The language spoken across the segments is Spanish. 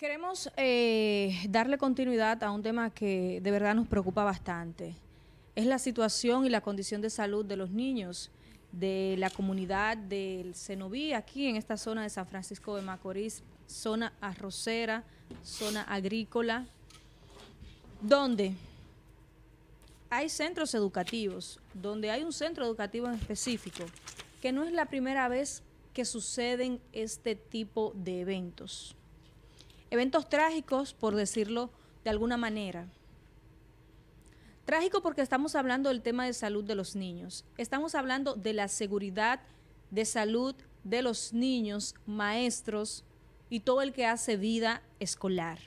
Queremos eh, darle continuidad a un tema que de verdad nos preocupa bastante. Es la situación y la condición de salud de los niños de la comunidad del Cenoví, aquí en esta zona de San Francisco de Macorís, zona arrocera, zona agrícola, donde hay centros educativos, donde hay un centro educativo en específico, que no es la primera vez que suceden este tipo de eventos eventos trágicos, por decirlo de alguna manera. Trágico porque estamos hablando del tema de salud de los niños. Estamos hablando de la seguridad de salud de los niños, maestros y todo el que hace vida escolar.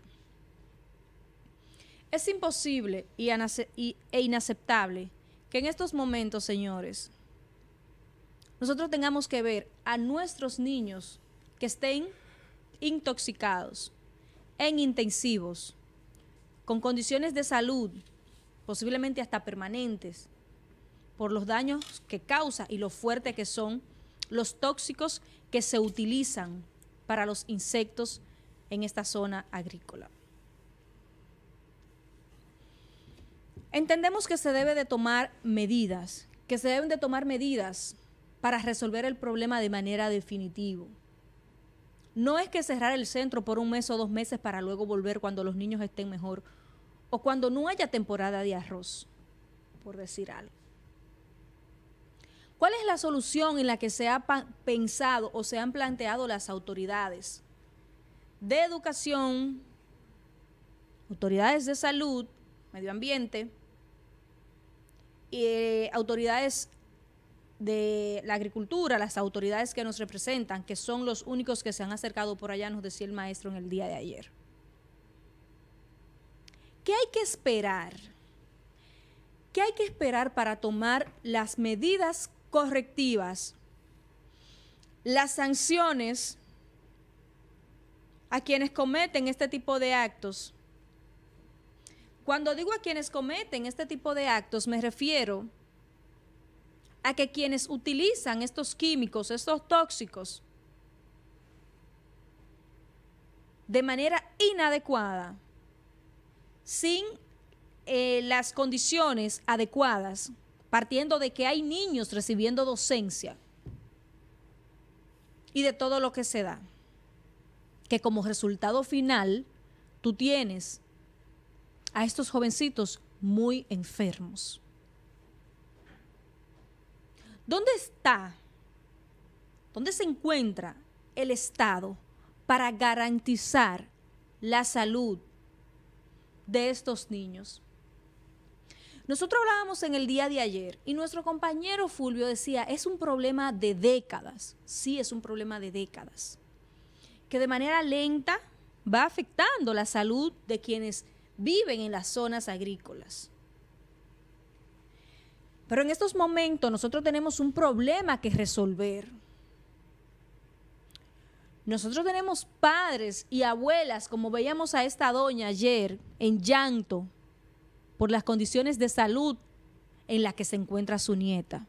Es imposible y e inaceptable que en estos momentos, señores, nosotros tengamos que ver a nuestros niños que estén intoxicados, en intensivos, con condiciones de salud, posiblemente hasta permanentes, por los daños que causa y lo fuerte que son los tóxicos que se utilizan para los insectos en esta zona agrícola. Entendemos que se debe de tomar medidas, que se deben de tomar medidas para resolver el problema de manera definitiva. No es que cerrar el centro por un mes o dos meses para luego volver cuando los niños estén mejor o cuando no haya temporada de arroz, por decir algo. ¿Cuál es la solución en la que se ha pensado o se han planteado las autoridades de educación, autoridades de salud, medio ambiente, eh, autoridades de la agricultura, las autoridades que nos representan, que son los únicos que se han acercado por allá, nos decía el maestro en el día de ayer. ¿Qué hay que esperar? ¿Qué hay que esperar para tomar las medidas correctivas, las sanciones a quienes cometen este tipo de actos? Cuando digo a quienes cometen este tipo de actos, me refiero a que quienes utilizan estos químicos, estos tóxicos, de manera inadecuada, sin eh, las condiciones adecuadas, partiendo de que hay niños recibiendo docencia y de todo lo que se da, que como resultado final tú tienes a estos jovencitos muy enfermos. ¿Dónde está? ¿Dónde se encuentra el Estado para garantizar la salud de estos niños? Nosotros hablábamos en el día de ayer y nuestro compañero Fulvio decía, es un problema de décadas, sí es un problema de décadas, que de manera lenta va afectando la salud de quienes viven en las zonas agrícolas. Pero en estos momentos nosotros tenemos un problema que resolver. Nosotros tenemos padres y abuelas, como veíamos a esta doña ayer, en llanto por las condiciones de salud en las que se encuentra su nieta.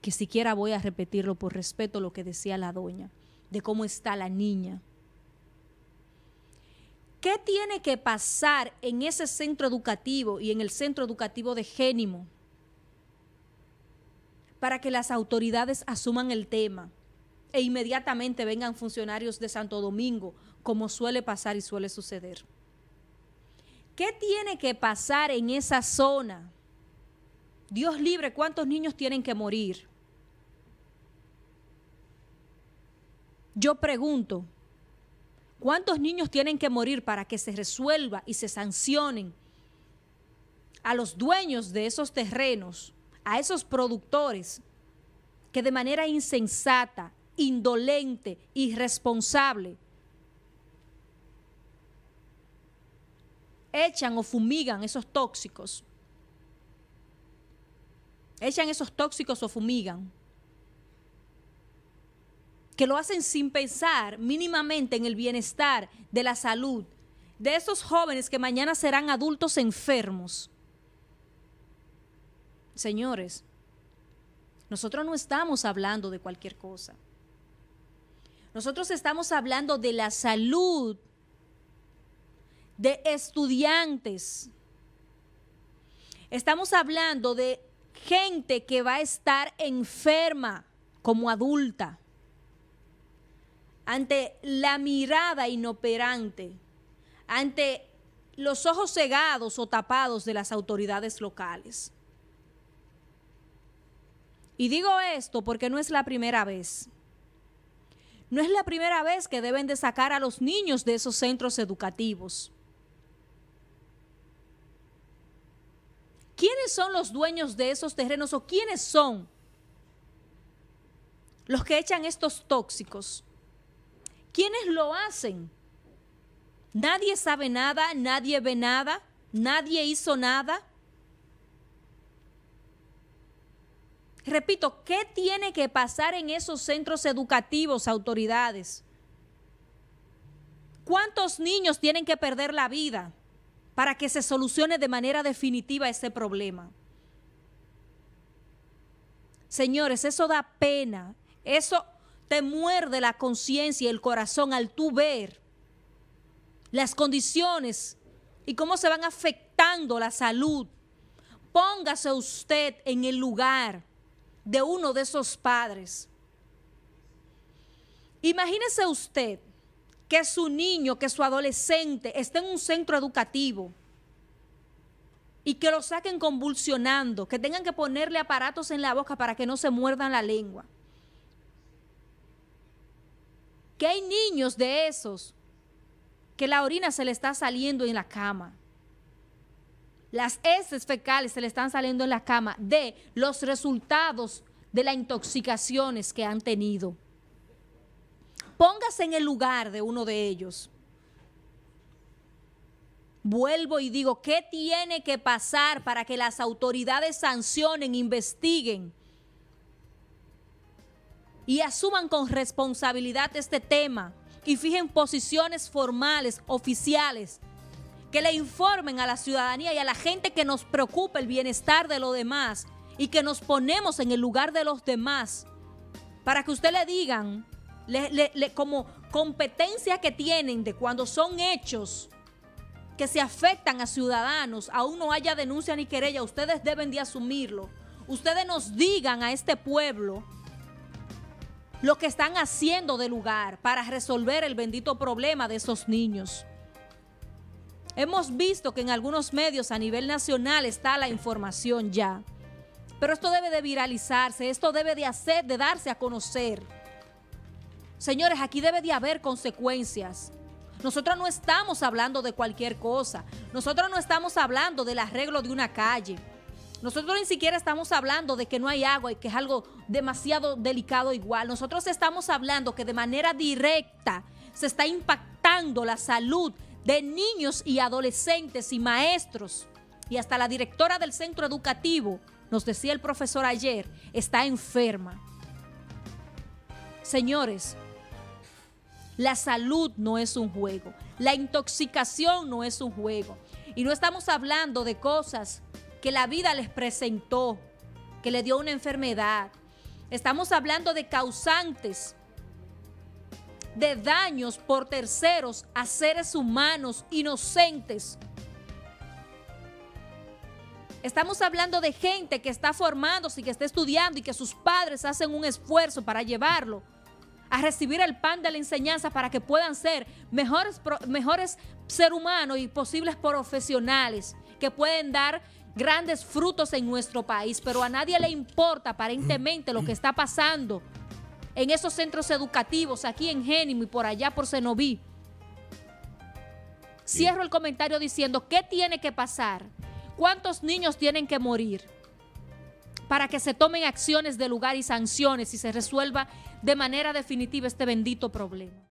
Que siquiera voy a repetirlo por respeto lo que decía la doña, de cómo está la niña. ¿Qué tiene que pasar en ese centro educativo y en el centro educativo de Génimo para que las autoridades asuman el tema e inmediatamente vengan funcionarios de Santo Domingo, como suele pasar y suele suceder? ¿Qué tiene que pasar en esa zona? Dios libre, ¿cuántos niños tienen que morir? Yo pregunto, ¿Cuántos niños tienen que morir para que se resuelva y se sancionen a los dueños de esos terrenos, a esos productores que de manera insensata, indolente, irresponsable, echan o fumigan esos tóxicos? Echan esos tóxicos o fumigan que lo hacen sin pensar mínimamente en el bienestar de la salud de esos jóvenes que mañana serán adultos enfermos. Señores, nosotros no estamos hablando de cualquier cosa. Nosotros estamos hablando de la salud de estudiantes. Estamos hablando de gente que va a estar enferma como adulta ante la mirada inoperante, ante los ojos cegados o tapados de las autoridades locales. Y digo esto porque no es la primera vez. No es la primera vez que deben de sacar a los niños de esos centros educativos. ¿Quiénes son los dueños de esos terrenos o quiénes son los que echan estos tóxicos? ¿Quiénes lo hacen? Nadie sabe nada, nadie ve nada, nadie hizo nada. Repito, ¿qué tiene que pasar en esos centros educativos, autoridades? ¿Cuántos niños tienen que perder la vida para que se solucione de manera definitiva ese problema? Señores, eso da pena, eso te muerde la conciencia y el corazón al tú ver las condiciones y cómo se van afectando la salud. Póngase usted en el lugar de uno de esos padres. Imagínese usted que su niño, que su adolescente esté en un centro educativo y que lo saquen convulsionando, que tengan que ponerle aparatos en la boca para que no se muerdan la lengua. Que hay niños de esos que la orina se le está saliendo en la cama las heces fecales se le están saliendo en la cama de los resultados de las intoxicaciones que han tenido. Póngase en el lugar de uno de ellos. Vuelvo y digo, ¿qué tiene que pasar para que las autoridades sancionen, investiguen y asuman con responsabilidad este tema y fijen posiciones formales, oficiales, que le informen a la ciudadanía y a la gente que nos preocupa el bienestar de los demás y que nos ponemos en el lugar de los demás para que usted le digan como competencia que tienen de cuando son hechos que se afectan a ciudadanos, aún no haya denuncia ni querella, ustedes deben de asumirlo. Ustedes nos digan a este pueblo lo que están haciendo de lugar para resolver el bendito problema de esos niños. Hemos visto que en algunos medios a nivel nacional está la información ya. Pero esto debe de viralizarse, esto debe de hacer, de darse a conocer. Señores, aquí debe de haber consecuencias. Nosotros no estamos hablando de cualquier cosa. Nosotros no estamos hablando del arreglo de una calle. Nosotros ni siquiera estamos hablando de que no hay agua y que es algo demasiado delicado igual. Nosotros estamos hablando que de manera directa se está impactando la salud de niños y adolescentes y maestros y hasta la directora del centro educativo, nos decía el profesor ayer, está enferma. Señores, la salud no es un juego, la intoxicación no es un juego. Y no estamos hablando de cosas que la vida les presentó, que le dio una enfermedad. Estamos hablando de causantes de daños por terceros a seres humanos inocentes. Estamos hablando de gente que está formándose y que está estudiando y que sus padres hacen un esfuerzo para llevarlo a recibir el pan de la enseñanza para que puedan ser mejores, mejores humanos y posibles profesionales que pueden dar grandes frutos en nuestro país, pero a nadie le importa aparentemente lo que está pasando en esos centros educativos, aquí en Génimo y por allá por Cenoví. Cierro el comentario diciendo, ¿qué tiene que pasar? ¿Cuántos niños tienen que morir? Para que se tomen acciones de lugar y sanciones y se resuelva de manera definitiva este bendito problema.